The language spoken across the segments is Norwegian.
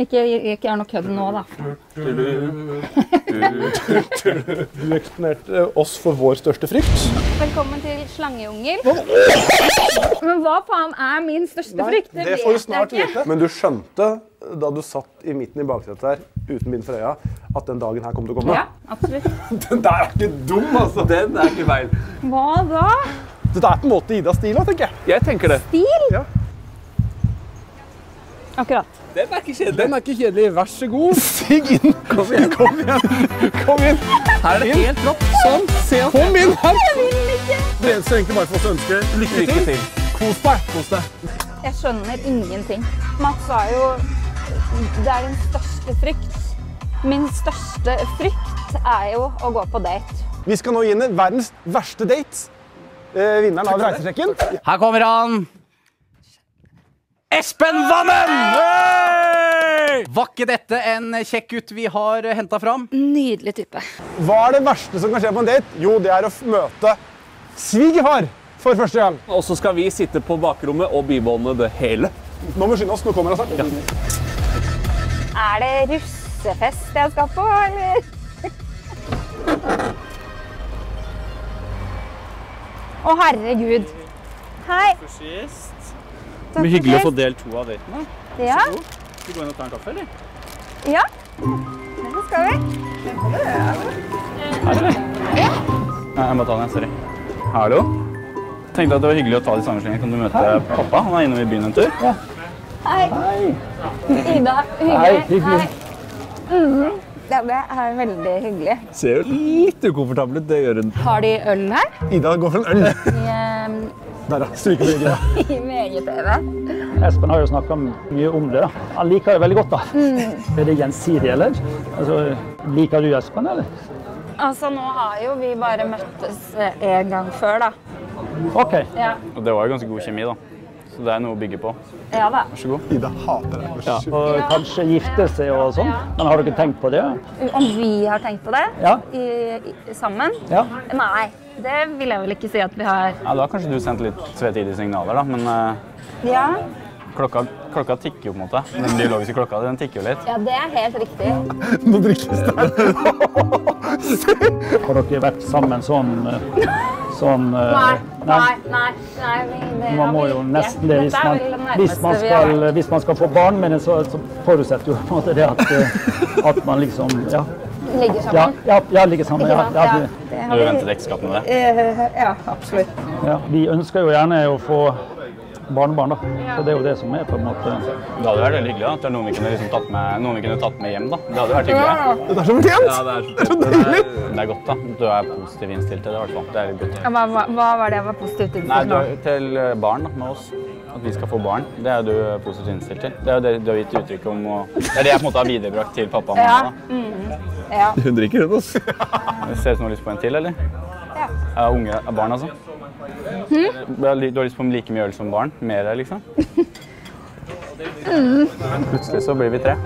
Ikke, ikke gjør noe kødd nå, da. Du eksponerte oss for vår største frykt. Velkommen til Slangeungel. Men hva faen er min største frykt? Det får du snart vite. Men du skjønte da du satt i midten i baksetet her uten bind for øya, at den dagen her kom til å komme? Ja, absolutt. Den der er ikke dum, altså! Den er ikke feil. Hva da? Det er på en måte Idas stil, da, tenker jeg. Jeg tenker det. Stil? Ja. Akkurat. Den er ikke kjedelig. Den er ikke kjedelig. Vær så god. Stig inn. Kom igjen. Kom igjen. Kom inn. Her er det helt rått. Sånn. Se opp. Kom inn her. Jeg vil ikke! Det eneste egentlig bare for oss å ønske lykke Lykke til. til. Kos deg. Kos deg. Jeg skjønner ingenting. Mats sa jo det er din største frykt. Min største frykt er jo å gå på date. Vi skal nå gi henne verdens verste date. Eh, vinneren av reisesjekken. Her kommer han. Espen Vammen! Hey! Var ikke dette en kjekk gutt vi har henta fram? Nydelig type. Hva er det verste som kan skje på en date? Jo, det er å møte svigerfar for første gang. Og så skal vi sitte på bakrommet og bibånde det hele. Nå må vi skynde oss. Nå kommer han snart. Er det russefest jeg skal på, eller? Å, herregud. Hei. Takk Men hyggelig å få del to av daten. da. Ja, Skal vi gå inn og ta en kaffe, eller? ja. Det skal vi. Her, eller? Nei, jeg må ta den. Sorry. Hallo? Tenkte at det var hyggelig å ta de samme slengene. Kan du møte pappa? Han er innom i byen en tur. Hei. Hei. Ida, hyggelig. Hei. Mhm. Ja, det er veldig hyggelig. Ser jo litt ukomfortabel ut, det gjør hun. Har de øl her? Ida går for en øl. Ehm, Der, ja. I VGTV. Espen har jo snakka mye om det. da. Han liker det veldig godt. da. Er det gjensidig, eller? Altså, liker du Espen, eller? Altså, nå har jo vi bare møttes én en gang før, da. OK. Ja, Og det var jo ganske god kjemi, da. Så det er noe å bygge på. ja da. Vær så god. Ida hater deg. Ja, og kanskje gifte seg og sånn. Men har dere tenkt på det? Om vi har tenkt på det Ja. i, i, sammen? Ja. Nei, det vil jeg vel ikke si at vi har. Ja, Da har kanskje du sendt litt tvetydige signaler, da. Men uh, Ja, klokka, klokka tikker jo på en måte. Den biologiske klokka den tikker jo litt. ja det er helt riktig. Nå drikkes det. Har dere vært sammen sånn eh, sånn eh, Nei, nei, nei. nei det Man må jo nesten det hvis man, hvis skal, hvis man skal få barn med så, så forutsetter jo på en måte det at, eh, at man liksom Ja, Ligger sammen. ja, ja ligger sammen. Ja, ja, Ja, det- det Du har vi- ventet ekteskap med det? Eh, Ja, absolutt. ja. Vi ønsker jo gjerne å få barnebarn, da. Så det er jo det som er på en måte Det hadde vært veldig hyggelig da, at det er noen vi kunne, liksom tatt med, noen vi kunne tatt med hjem. da. Det hadde vært hyggelig. Ja. Det er så fortjent. Ja, det er så deilig! Det er, det er godt da. Du er positiv innstilt til det i hvert fall. Det er godt. Ja, Hva, hva, hva var det jeg var positivt Nei, innstilt du er til eh, barn da, med oss. At vi skal få barn. Det er du positivt innstilt til. Det er det du har gitt uttrykk om. Og det er det jeg på en måte har viderebrakt til pappa og Ja. Mm. Ja. Hun drikker hun, altså. Ser ut som hun har lyst på en til, eller? Ja. Er unge er barn, altså. Li- du har lyst på like mye øl som barn? Mer, liksom? Plutselig så blir vi tre.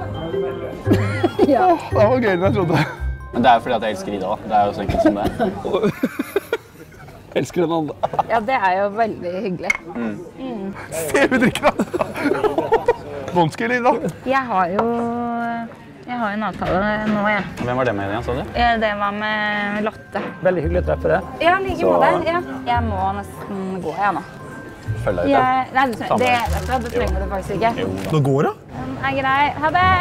Det var gøyere enn jeg trodde. Men det er fordi at jeg elsker Ida. Det er jo så enkelt som det. elsker den andre. ja, det er jo veldig hyggelig. Se, vi drikker, da. Vanskelig, Ida? Jeg har jo jeg har en avtale nå, jeg. Hvem var det med igjen, sa du? Det var med Lotte. Veldig hyggelig å treffe deg. Ja, like Så- måte. Ja. Jeg må nesten gå, jeg nå. Følg deg ut, da. Jeg, nei, du trenger, det, vet det trenger du faktisk ikke. Jo. Nå går det. Den er grei. Ha det!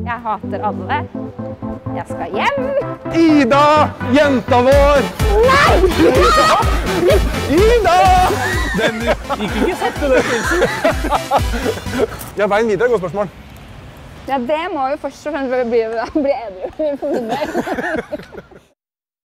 Jeg hater alle. Jeg skal hjem. Ida, jenta vår! Nei! Ida! Ida! Den Gikk ikke sett det der. Ja, veien videre. Godt spørsmål. Ja, det må jo først og fremst bli, bli edru.